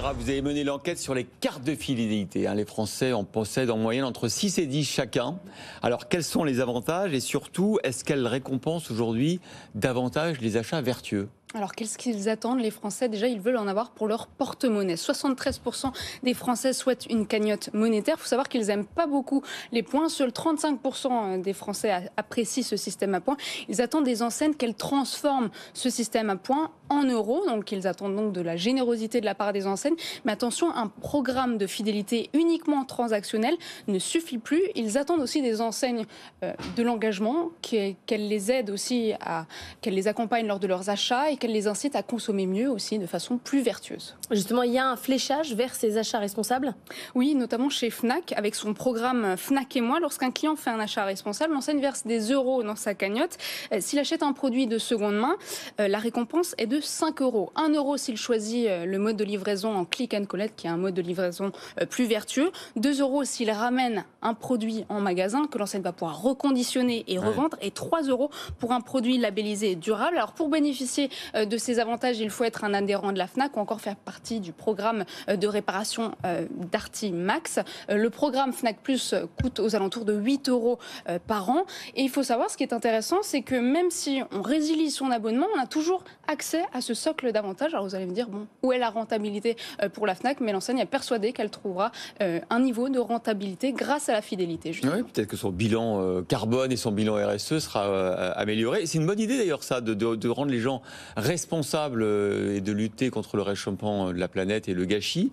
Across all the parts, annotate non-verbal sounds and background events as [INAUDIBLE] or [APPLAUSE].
vous avez mené l'enquête sur les cartes de fidélité. hein. Les Français en possèdent en moyenne entre 6 et 10 chacun. Alors, quels sont les avantages et surtout, est-ce qu'elles récompensent aujourd'hui davantage les achats vertueux? Alors, qu'est-ce qu'ils attendent, les Français? Déjà, ils veulent en avoir pour leur porte-monnaie. 73% des Français souhaitent une cagnotte monétaire. Il faut savoir qu'ils n'aiment pas beaucoup les points. Seuls 35% des Français apprécient ce système à points. Ils attendent des enseignes qu'elles transforment ce système à points en euros. Donc, ils attendent donc de la générosité de la part des enseignes. Mais attention, un programme de fidélité uniquement transactionnel ne suffit plus. Ils attendent aussi des enseignes euh, de l'engagement, qu'elles les aident aussi qu'elles les accompagnent lors de leurs achats et les incitent à consommer mieux aussi de façon plus vertueuse. Justement, il y a un fléchage vers ces achats responsables? Oui, notamment chez Fnac, avec son programme Fnac et moi. Lorsqu'un client fait un achat responsable, l'enseigne verse des euros dans sa cagnotte. Euh, S'il achète un produit de seconde main, euh, la récompense est de 5 euros. 1 euro s'il choisit euh, le mode de livraison en click and collect, qui est un mode de livraison plus vertueux. 2 euros s'il ramène un produit en magasin que l'enseigne va pouvoir reconditionner et Ouais. revendre. Et 3 euros pour un produit labellisé durable. Alors pour bénéficier de ces avantages, il faut être un adhérent de la FNAC ou encore faire partie du programme euh, de réparation euh, Darty Max. Euh, Le programme FNAC Plus euh, coûte aux alentours de 8 euros euh, par an. Et il faut savoir, ce qui est intéressant, c'est que même si on résilie son abonnement, on a toujours accès à ce socle d'avantages. Alors vous allez me dire, bon, où est la rentabilité euh, pour la FNAC? Mais l'enseigne est persuadée qu'elle trouvera euh, un niveau de rentabilité grâce à la fidélité. Oui, peut-être que son bilan euh, carbone et son bilan RSE sera amélioré. C'est une bonne idée d'ailleurs ça, de, de- rendre les gens responsables et de lutter contre le réchauffement de la planète et le gâchis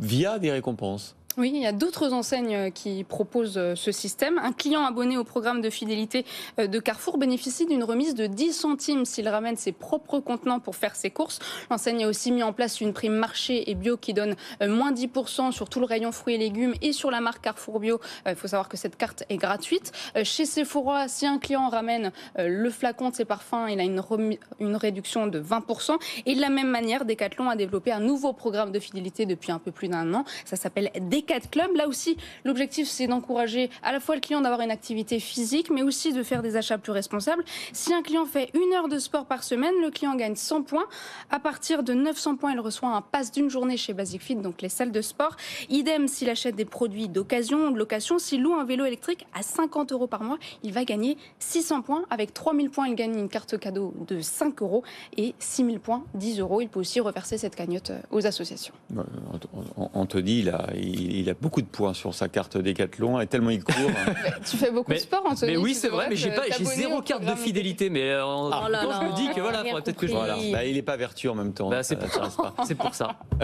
via des récompenses. Oui, il y a d'autres enseignes euh, qui proposent euh, ce système. Un client abonné au programme de fidélité euh, de Carrefour bénéficie d'une remise de 10 centimes s'il ramène ses propres contenants pour faire ses courses. L'enseigne a aussi mis en place une prime marché et bio qui donne moins 10% sur tout le rayon fruits et légumes et sur la marque Carrefour Bio. Il faut savoir que cette carte est gratuite. Chez Sephora, si un client ramène le flacon de ses parfums, il a une réduction de 20%. Et de la même manière, Decathlon a développé un nouveau programme de fidélité depuis un peu plus d'un an. Ça s'appelle Decathlon Club. Là aussi, l'objectif, c'est d'encourager à la fois le client d'avoir une activité physique, mais aussi de faire des achats plus responsables. Si un client fait une heure de sport par semaine, le client gagne 100 points. À partir de 900 points, il reçoit un pass d'une journée chez Basic Fit, donc les salles de sport. Idem s'il achète des produits d'occasion ou de location. S'il loue un vélo électrique à 50 euros par mois, il va gagner 600 points. Avec 3000 points, il gagne une carte cadeau de 5 euros et 6000 points, 10 euros. Il peut aussi reverser cette cagnotte euh, aux associations. Ant- Anthony, il a, il, il a beaucoup de points sur sa carte Décathlon et tellement il court. [LAUGHS] Tu fais beaucoup Mais- de sport, Anthony. Mais oui, c'est vrai, mais j'ai pas, zéro carte de fidélité, mais euh, en Oh là temps, je me dis que voilà, faudrait peut-être que je voilà. Bah, il n'est pas vertueux en même temps. Bah, c'est pour. C'est pour ça. [LAUGHS]